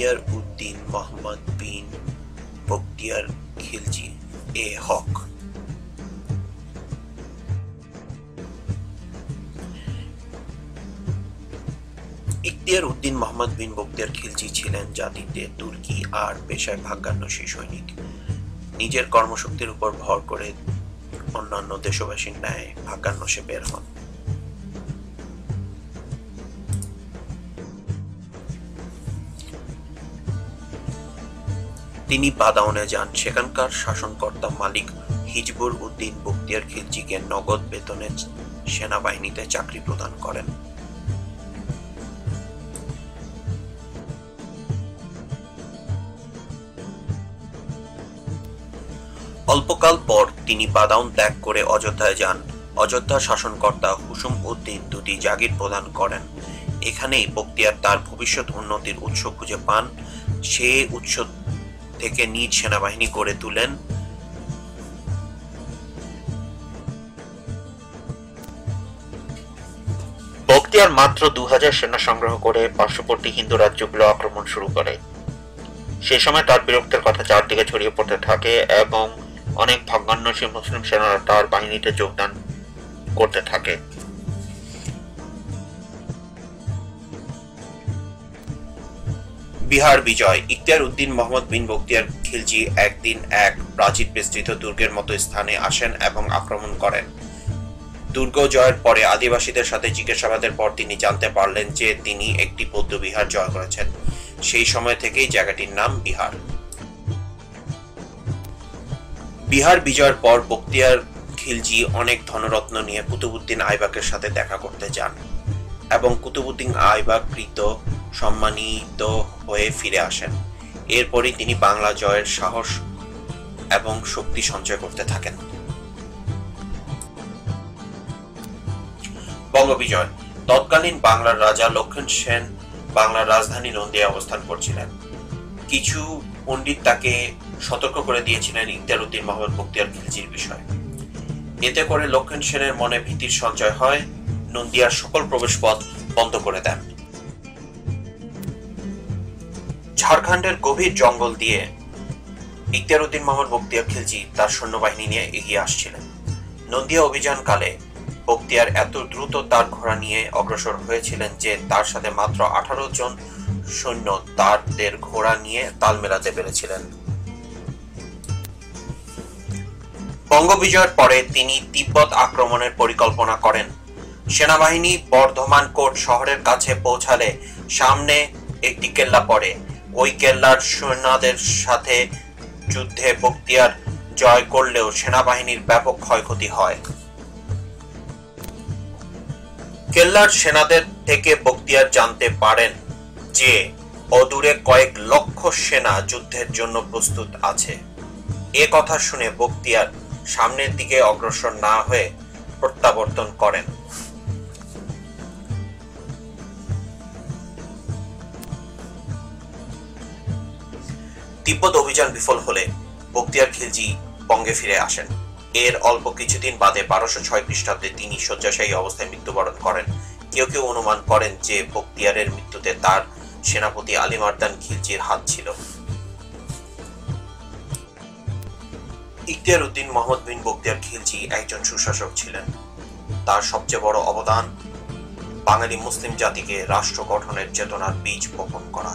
ইখতিয়ার উদ্দিন মোহাম্মদ বিন বখতিয়ার খিলজি এ হক ইখতিয়ার উদ্দিন মোহাম্মদ বিন বখতিয়ার খিলজি ছিলেন জাতিতে তুর্কি আর পেশায় ভাগ্যান্বেষী সৈনিক। নিজের কর্মশক্তির উপর ভর করে অন্যান্য দেশবাসীর ন্যায় ভাগ্যান্বেষে বের হন। তিনি বাদাউনে যান। সেখানকার শাসনকর্তা মালিক হিজবুর উদ্দিন বক্তিয়ার খিলজিকে নগদ বেতনে সেনাবাহিনীতে চাকরি প্রদান করেন। অল্পকাল পর তিনি বাদাউন ত্যাগ করে অযোধ্যায় যান। অযোধ্যা শাসনকর্তা হুসুম উদ্দিন দুটি জাগির প্রদান করেন। এখানেই বক্তিয়ার তার ভবিষ্যৎ উন্নতির উৎস খুঁজে পান। সে উৎস থেকে নিজ সেনাবাহিনী গড়ে তুলেন। বখতিয়ার মাত্র দু হাজার সেনা সংগ্রহ করে পার্শ্ববর্তী হিন্দু রাজ্যগুলো আক্রমণ শুরু করে। সে সময় তার বিরক্তের কথা চারদিকে ছড়িয়ে পড়তে থাকে এবং অনেক ভাগ্যান্বেষী মুসলিম সেনারা তার বাহিনীতে যোগদান করতে থাকে। বিহার বিজয়। ইখতিয়ার উদ্দিন মোহাম্মদ বিন বখতিয়ার খিলজি একদিন এক প্রাচীর বিস্তৃত দুর্গের মতো স্থানে আসেন এবং আক্রমণ করেন। দুর্গ জয়ের পরে আদিবাসীদের সাথে জিজ্ঞাসাবাদের পর তিনি জানতে পারলেন যে তিনি একটি বৌদ্ধ বিহার জয় করেছেন। সেই সময় থেকেই জায়গাটির নাম বিহার। বিহার বিজয়ের পর বখতিয়ার খিলজি অনেক ধনরত্ন নিয়ে কুতুবুদ্দিন আইবাকের সাথে দেখা করতে যান এবং কুতুবুদ্দিন আইবাক কৃত সম্মানিত হয়ে ফিরে আসেন। এরপরই তিনি বাংলা জয়ের সাহস এবং শক্তি সঞ্চয় করতে থাকেন। বঙ্গবিজয়, তৎকালীন বাংলার রাজা লক্ষণ সেন বাংলার রাজধানী নন্দিয়া অবস্থান করছিলেন। কিছু পণ্ডিত তাকে সতর্ক করে দিয়েছিলেন ইখতিয়ার উদ্দিন মোহাম্মদ মুক্তিয়ার খিলজির বিষয়। এতে করে লক্ষণ সেনের মনে ভীতির সঞ্চয় হয়, নন্দিয়ার সকল প্রবেশপথ বন্ধ করে দেন। ঝাড়খণ্ডের গভীর জঙ্গল দিয়ে ইখতিয়ার উদ্দিন মোহাম্মদ বখতিয়ার খিলজি তার সৈন্যবাহিনী নিয়ে এগিয়ে আসছিলেন। নন্দিয়া অভিযানকালে বক্তিয়ার এত দ্রুত তার ঘোড়া নিয়ে অগ্রসর হয়েছিলেন যে তার সাথে মাত্র আঠারো জন সৈন্য তাদের ঘোড়া নিয়ে তাল মেলাতে পেরেছিলেন। বঙ্গবিজয়ের পরে তিনি তিব্বত আক্রমণের পরিকল্পনা করেন। সেনাবাহিনী বর্ধমান কোট শহরের কাছে পৌঁছালে সামনে একটি কেল্লা পড়ে। ওই কেল্লার সৈন্যদের সাথে যুদ্ধে বক্তিয়ার জয় করলেও সেনাবাহিনীর ব্যাপক ক্ষয়ক্ষতি হয়। কেল্লার সেনাদের থেকে বক্তিয়ার জানতে পারেন যে, অদূরে কয়েক লক্ষ সেনা যুদ্ধের জন্য প্রস্তুত আছে। এ কথা শুনে বক্তিয়ার সামনের দিকে অগ্রসর না হয়ে প্রত্যাবর্তন করেন। তিব্বত অভিযান বিফল হলে বক্তিয়ার খিলজি বঙ্গে ফিরে আসেন। এর অল্প কিছুদিন বাদে বারোশো ছয় খ্রিস্টাব্দে তিনি শয্যাশায়ী অবস্থায় মৃত্যুবরণ করেন। কেউ কেউ অনুমান করেন যে বক্তিয়ারের মৃত্যুতে তার সেনাপতি আলিমার্দান খিলজির হাত ছিল। ইখতিয়ার উদ্দিন মোহাম্মদ বিন বক্তিয়ার খিলজি একজন সুশাসক ছিলেন। তার সবচেয়ে বড় অবদান বাঙালি মুসলিম জাতিকে রাষ্ট্র গঠনের চেতনার বীজ বপন করা।